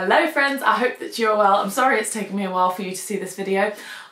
Hello friends, I hope that you're well. I'm sorry it's taken me a while for you to see this video.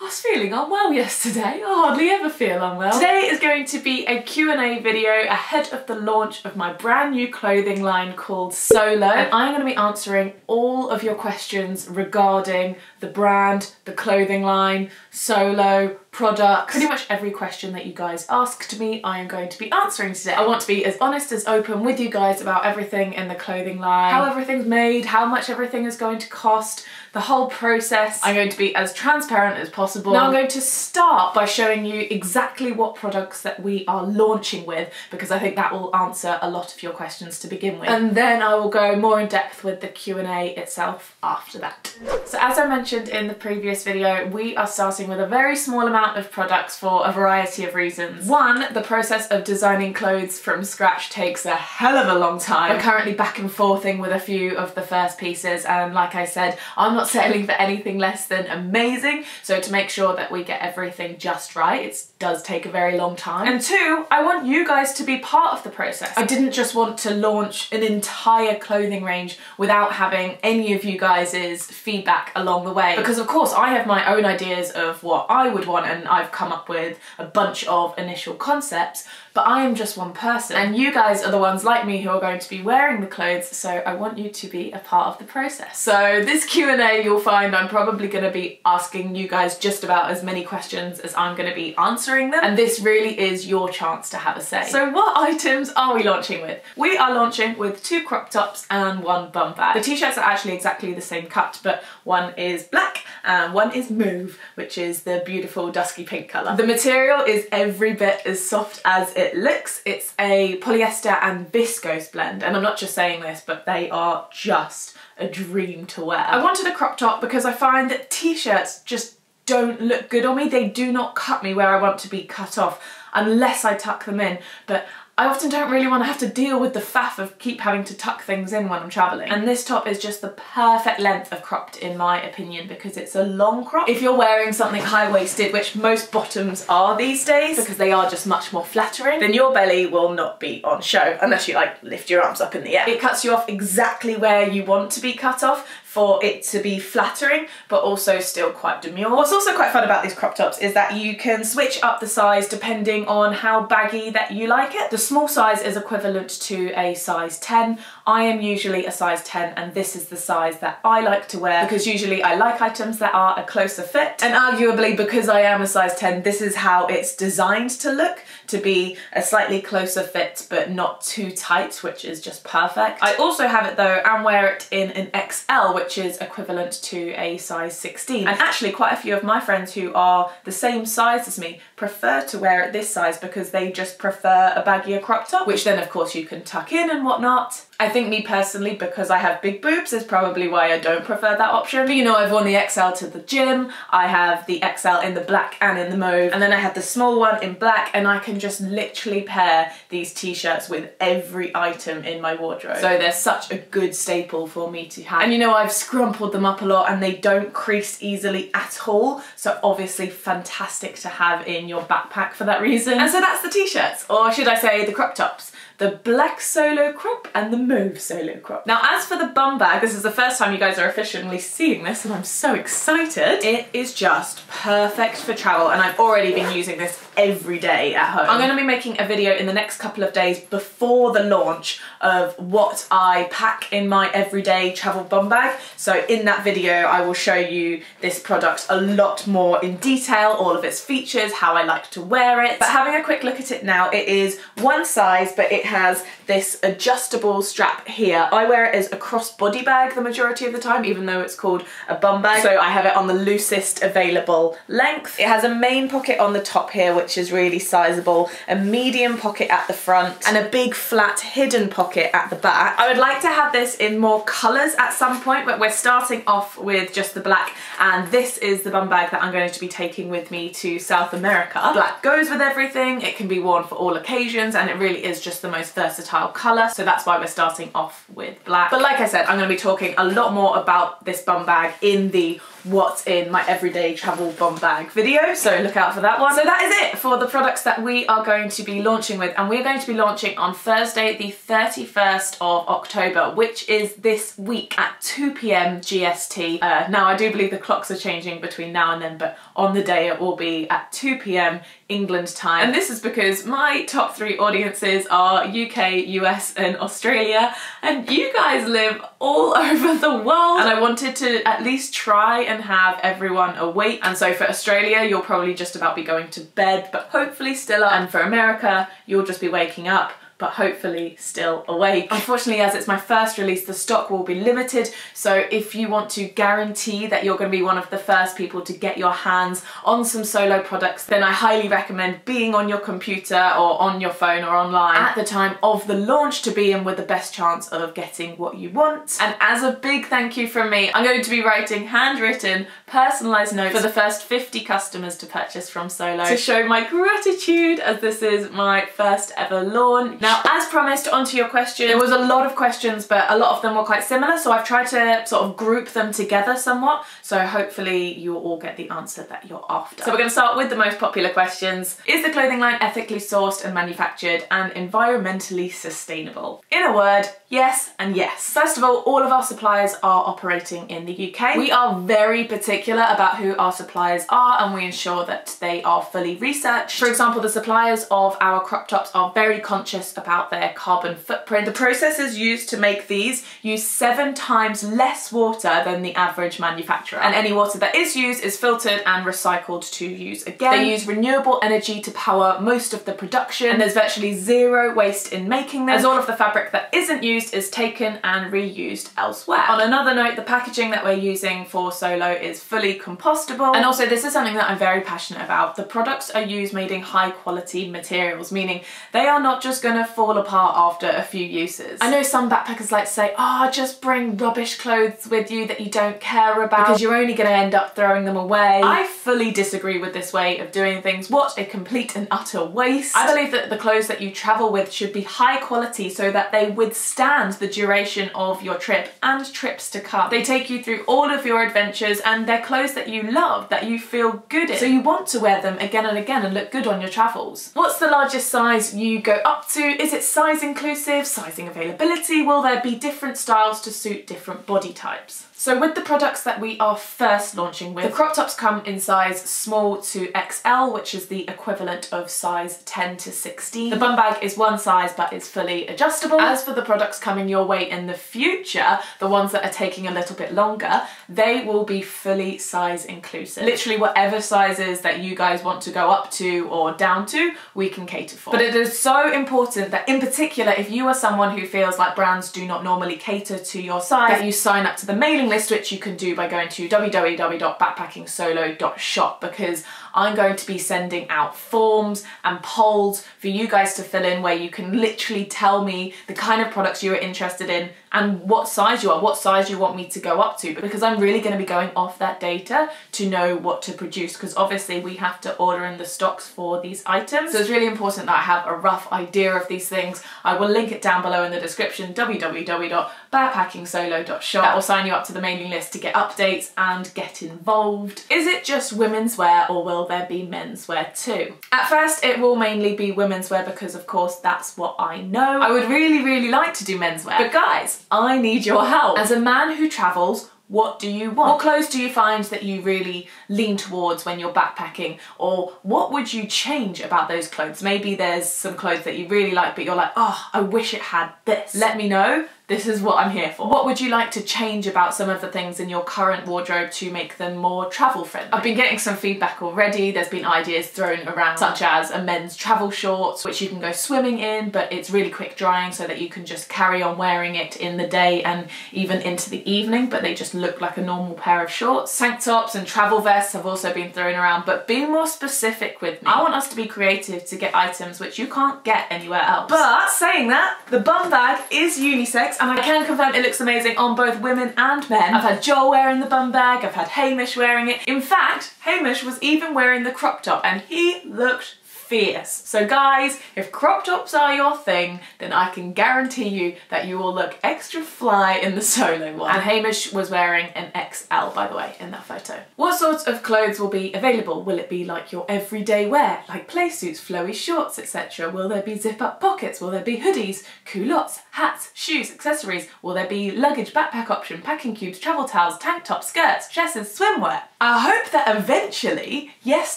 I was feeling unwell yesterday. I hardly ever feel unwell. Today is going to be a Q&A video ahead of the launch of my brand new clothing line called Solo. And I'm going to be answering all of your questions regarding the brand, the clothing line, Solo, products, pretty much every question that you guys asked me I am going to be answering today. I want to be as honest as open with you guys about everything in the clothing line, how everything's made, how much everything is going to cost, the whole process. I'm going to be as transparent as possible. Now I'm going to start by showing you exactly what products that we are launching with because I think that will answer a lot of your questions to begin with. And then I will go more in depth with the Q&A itself after that. So as I mentioned in the previous video, we are starting with a very small amount of products for a variety of reasons. One, the process of designing clothes from scratch takes a hell of a long time. I'm currently back and forthing with a few of the first pieces and like I said, I'm not not settling for anything less than amazing. So to make sure that we get everything just right, it does take a very long time. And two, I want you guys to be part of the process. I didn't just want to launch an entire clothing range without having any of you guys' feedback along the way. Because of course I have my own ideas of what I would want and I've come up with a bunch of initial concepts, but I am just one person. And you guys are the ones like me who are going to be wearing the clothes, so I want you to be a part of the process. So this Q&A you'll find I'm probably gonna be asking you guys just about as many questions as I'm gonna be answering them. And this really is your chance to have a say. So what items are we launching with? We are launching with two crop tops and one bum bag. The t-shirts are actually exactly the same cut, but one is black and one is mauve, which is the beautiful dusky pink colour. The material is every bit as soft as it it looks. It's a polyester and viscose blend and I'm not just saying this but they are just a dream to wear. I wanted a crop top because I find that t-shirts just don't look good on me. They do not cut me where I want to be cut off unless I tuck them in but I often don't really want to have to deal with the faff of keep having to tuck things in when I'm travelling. And this top is just the perfect length of cropped in my opinion because it's a long crop. If you're wearing something high-waisted, which most bottoms are these days because they are just much more flattering, then your belly will not be on show unless you like lift your arms up in the air. It cuts you off exactly where you want to be cut off for it to be flattering but also still quite demure. What's also quite fun about these crop tops is that you can switch up the size depending on how baggy that you like it. The small size is equivalent to a size 10. I am usually a size 10 and this is the size that I like to wear because usually I like items that are a closer fit and arguably because I am a size 10 this is how it's designed to look to be a slightly closer fit but not too tight which is just perfect. I also have it though and wear it in an XL which is equivalent to a size 16. And actually quite a few of my friends who are the same size as me prefer to wear it this size because they just prefer a baggier crop top, which then of course you can tuck in and whatnot. I think me personally, because I have big boobs, is probably why I don't prefer that option. But you know, I've worn the XL to the gym, I have the XL in the black and in the mauve, and then I have the small one in black, and I can just literally pair these t-shirts with every item in my wardrobe. So they're such a good staple for me to have. And you know, I've scrumpled them up a lot and they don't crease easily at all, so obviously fantastic to have in your backpack for that reason. And so that's the t-shirts, or should I say the crop tops the black solo crop and the mauve solo crop. Now as for the bum bag, this is the first time you guys are officially seeing this and I'm so excited. It is just perfect for travel and I've already been using this every day at home. I'm going to be making a video in the next couple of days before the launch of what I pack in my everyday travel bum bag. So in that video I will show you this product a lot more in detail, all of its features, how I like to wear it. But having a quick look at it now, it is one size but it has this adjustable strap here. I wear it as a crossbody bag the majority of the time even though it's called a bum bag. So I have it on the loosest available length. It has a main pocket on the top here which is really sizable, a medium pocket at the front, and a big flat hidden pocket at the back. I would like to have this in more colours at some point, but we're starting off with just the black, and this is the bum bag that I'm going to be taking with me to South America. Black goes with everything, it can be worn for all occasions, and it really is just the most versatile colour, so that's why we're starting off with black. But like I said, I'm going to be talking a lot more about this bum bag in the what's in my everyday travel bum bag video, so look out for that one. So that is it for the products that we are going to be launching with, and we're going to be launching on Thursday, the 31st of October, which is this week at 2 p.m. GST. Uh, now, I do believe the clocks are changing between now and then, but on the day it will be at 2 p.m. England time. And this is because my top three audiences are UK, US, and Australia, and you guys live all over the world. And I wanted to at least try and have everyone awake. And so for Australia, you'll probably just about be going to bed, but hopefully still up. And for America, you'll just be waking up but hopefully still awake. Unfortunately, as it's my first release, the stock will be limited. So if you want to guarantee that you're gonna be one of the first people to get your hands on some solo products, then I highly recommend being on your computer or on your phone or online at the time of the launch to be in with the best chance of getting what you want. And as a big thank you from me, I'm going to be writing handwritten, personalized notes for the first 50 customers to purchase from Solo to show my gratitude as this is my first ever launch. Now, as promised, onto your question. There was a lot of questions, but a lot of them were quite similar, so I've tried to sort of group them together somewhat, so hopefully you'll all get the answer that you're after. So we're gonna start with the most popular questions. Is the clothing line ethically sourced and manufactured and environmentally sustainable? In a word, yes and yes. First of all, all of our suppliers are operating in the UK. We are very particular about who our suppliers are and we ensure that they are fully researched. For example, the suppliers of our crop tops are very conscious about their carbon footprint. The processes used to make these use seven times less water than the average manufacturer. And any water that is used is filtered and recycled to use again. They use renewable energy to power most of the production and there's virtually zero waste in making them as all of the fabric that isn't used is taken and reused elsewhere. On another note, the packaging that we're using for Solo is fully compostable and also this is something that I'm very passionate about. The products are used made in high quality materials, meaning they are not just gonna fall apart after a few uses. I know some backpackers like to say, oh, just bring rubbish clothes with you that you don't care about because you're only going to end up throwing them away. I fully disagree with this way of doing things. What a complete and utter waste. I believe that the clothes that you travel with should be high quality so that they withstand the duration of your trip and trips to come. They take you through all of your adventures and they're clothes that you love, that you feel good in. So you want to wear them again and again and look good on your travels. What's the largest size you go up to? Is it size inclusive? Sizing availability? Will there be different styles to suit different body types? So with the products that we are first launching with, the crop tops come in size small to XL, which is the equivalent of size 10 to 16. The bum bag is one size but is fully adjustable. As for the products coming your way in the future, the ones that are taking a little bit longer, they will be fully size inclusive. Literally whatever sizes that you guys want to go up to or down to, we can cater for. But it is so important that in particular, if you are someone who feels like brands do not normally cater to your size, that you sign up to the mailing list, which you can do by going to www.backpackingsolo.shop because I'm going to be sending out forms and polls for you guys to fill in where you can literally tell me the kind of products you are interested in and what size you are, what size you want me to go up to, because I'm really going to be going off that data to know what to produce, because obviously we have to order in the stocks for these items. So it's really important that I have a rough idea of these things. I will link it down below in the description, www.backpackingsolo.shop. That will sign you up to the mailing list to get updates and get involved. Is it just women's wear or will there be menswear too? At first, it will mainly be women's wear because of course that's what I know. I would really, really like to do menswear, but guys, I need your help. As a man who travels, what do you want? What clothes do you find that you really lean towards when you're backpacking? Or what would you change about those clothes? Maybe there's some clothes that you really like, but you're like, oh, I wish it had this. Let me know this is what I'm here for. What would you like to change about some of the things in your current wardrobe to make them more travel friendly? I've been getting some feedback already. There's been ideas thrown around such as a men's travel shorts which you can go swimming in but it's really quick drying so that you can just carry on wearing it in the day and even into the evening but they just look like a normal pair of shorts. Tank tops and travel vests have also been thrown around but be more specific with me. I want us to be creative to get items which you can't get anywhere else. But saying that, the bum bag is unisex and I can confirm it looks amazing on both women and men. I've had Joel wearing the bum bag, I've had Hamish wearing it. In fact, Hamish was even wearing the crop top and he looked fierce. So guys, if crop tops are your thing, then I can guarantee you that you will look extra fly in the solo one. And Hamish was wearing an XL, by the way, in that photo. What sorts of clothes will be available? Will it be like your everyday wear, like play suits, flowy shorts, etc.? Will there be zip-up pockets? Will there be hoodies, culottes, hats, shoes, accessories? Will there be luggage, backpack option, packing cubes, travel towels, tank tops, skirts, chesses, swimwear? I hope that eventually, yes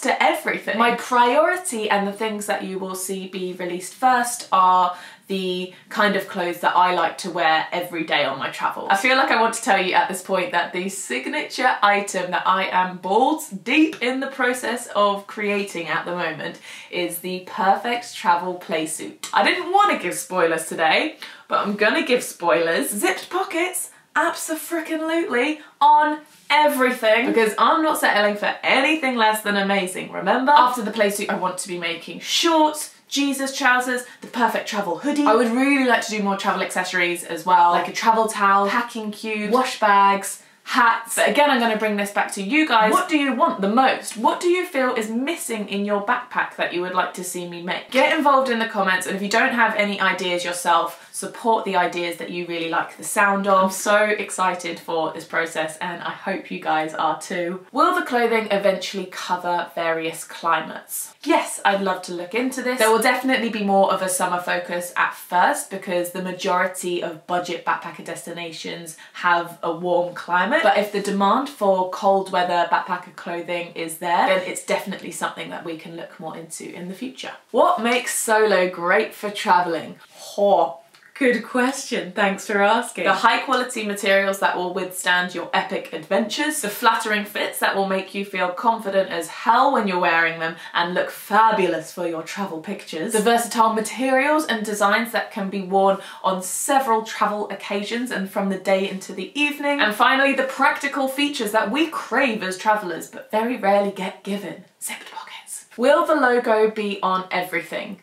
to everything. My priority and the things that you will see be released first are the kind of clothes that I like to wear every day on my travels. I feel like I want to tell you at this point that the signature item that I am balls deep in the process of creating at the moment is the perfect travel play suit. I didn't want to give spoilers today, but I'm gonna give spoilers. Zipped pockets, absolutely on everything because I'm not settling for anything less than amazing. Remember, after the play suit, I want to be making shorts, Jesus trousers, the perfect travel hoodie. I would really like to do more travel accessories as well, like a travel towel, packing cube, wash bags, hats. But again, I'm going to bring this back to you guys. What do you want the most? What do you feel is missing in your backpack that you would like to see me make? Get involved in the comments and if you don't have any ideas yourself, support the ideas that you really like the sound of. I'm so excited for this process and I hope you guys are too. Will the clothing eventually cover various climates? Yes, I'd love to look into this. There will definitely be more of a summer focus at first because the majority of budget backpacker destinations have a warm climate. But if the demand for cold weather backpacker clothing is there, then it's definitely something that we can look more into in the future. What makes solo great for traveling? Whore. Good question, thanks for asking. The high quality materials that will withstand your epic adventures, the flattering fits that will make you feel confident as hell when you're wearing them and look fabulous for your travel pictures, the versatile materials and designs that can be worn on several travel occasions and from the day into the evening, and finally the practical features that we crave as travellers but very rarely get given, zipped pockets. Will the logo be on everything?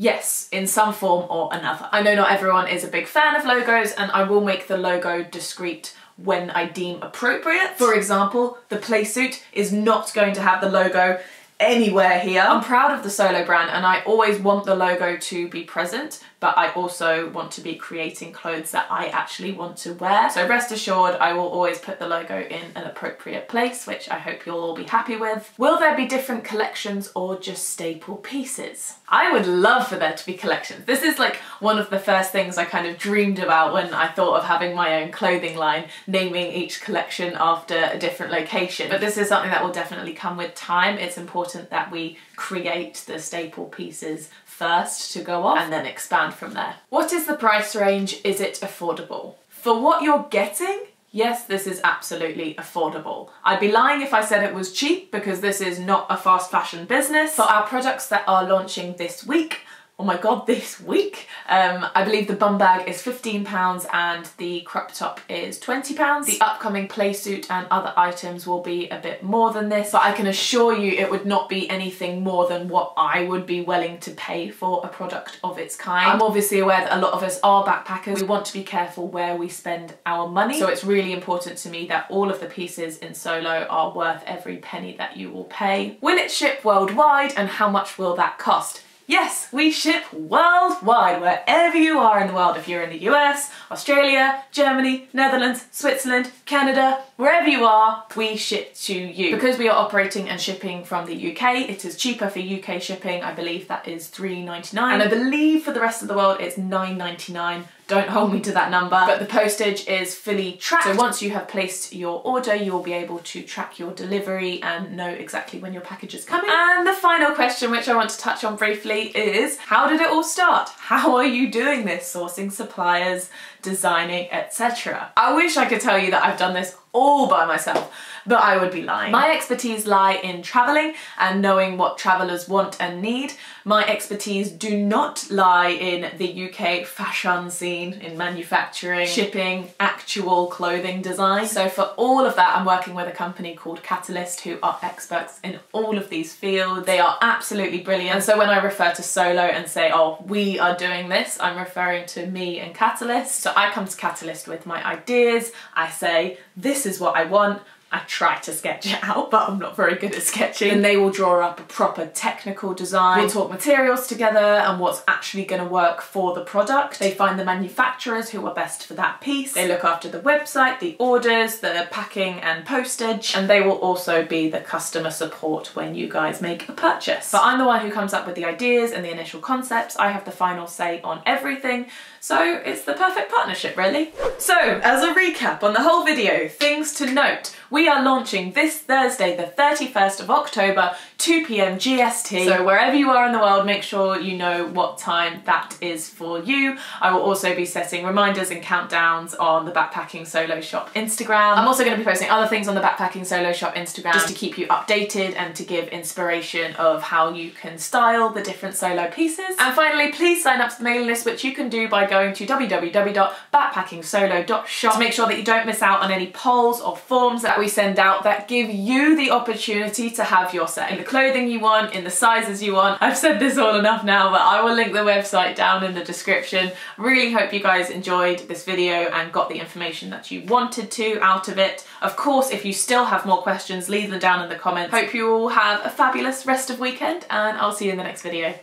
Yes, in some form or another. I know not everyone is a big fan of logos and I will make the logo discreet when I deem appropriate. For example, the playsuit is not going to have the logo anywhere here. I'm proud of the Solo brand and I always want the logo to be present, but I also want to be creating clothes that I actually want to wear. So rest assured, I will always put the logo in an appropriate place, which I hope you'll all be happy with. Will there be different collections or just staple pieces? I would love for there to be collections. This is like one of the first things I kind of dreamed about when I thought of having my own clothing line, naming each collection after a different location. But this is something that will definitely come with time. It's important that we create the staple pieces first to go off and then expand from there. What is the price range? Is it affordable? For what you're getting, Yes, this is absolutely affordable. I'd be lying if I said it was cheap because this is not a fast fashion business. For our products that are launching this week, oh my god, this week. Um, I believe the bum bag is £15 and the crop top is £20. The upcoming play suit and other items will be a bit more than this, but I can assure you it would not be anything more than what I would be willing to pay for a product of its kind. I'm obviously aware that a lot of us are backpackers. We want to be careful where we spend our money, so it's really important to me that all of the pieces in Solo are worth every penny that you will pay. Will it ship worldwide and how much will that cost? Yes, we ship worldwide, wherever you are in the world. If you're in the US, Australia, Germany, Netherlands, Switzerland, Canada, wherever you are, we ship to you. Because we are operating and shipping from the UK, it is cheaper for UK shipping. I believe that is $3.99. And I believe for the rest of the world, it's $9.99 don't hold me to that number, but the postage is fully tracked. So once you have placed your order, you will be able to track your delivery and know exactly when your package is coming. And the final question, which I want to touch on briefly, is how did it all start? How are you doing this? Sourcing suppliers, designing, etc. I wish I could tell you that I've done this all by myself, but I would be lying. My expertise lie in traveling and knowing what travelers want and need. My expertise do not lie in the UK fashion scene, in manufacturing, shipping, actual clothing design. So for all of that, I'm working with a company called Catalyst who are experts in all of these fields. They are absolutely brilliant. And so when I refer to Solo and say, oh, we are doing this, I'm referring to me and Catalyst. So I come to Catalyst with my ideas. I say, this is what I want I try to sketch it out, but I'm not very good at sketching. And they will draw up a proper technical design. We'll talk materials together and what's actually going to work for the product. They find the manufacturers who are best for that piece. They look after the website, the orders, the packing and postage, and they will also be the customer support when you guys make a purchase. But I'm the one who comes up with the ideas and the initial concepts. I have the final say on everything. So it's the perfect partnership really. So as a recap on the whole video, things to note. We are launching this Thursday, the 31st of October, 2pm GST. So wherever you are in the world, make sure you know what time that is for you. I will also be setting reminders and countdowns on the Backpacking Solo Shop Instagram. I'm also going to be posting other things on the Backpacking Solo Shop Instagram just to keep you updated and to give inspiration of how you can style the different solo pieces. And finally, please sign up to the mailing list, which you can do by going to www.backpackingsolo.shop to make sure that you don't miss out on any polls or forms that we send out that give you the opportunity to have your set in the clothing you want, in the sizes you want. I've said this all enough now, but I will link the website down in the description. Really hope you guys enjoyed this video and got the information that you wanted to out of it. Of course, if you still have more questions, leave them down in the comments. Hope you all have a fabulous rest of weekend and I'll see you in the next video.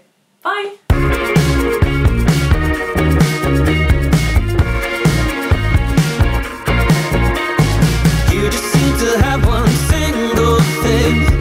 Bye! One single thing.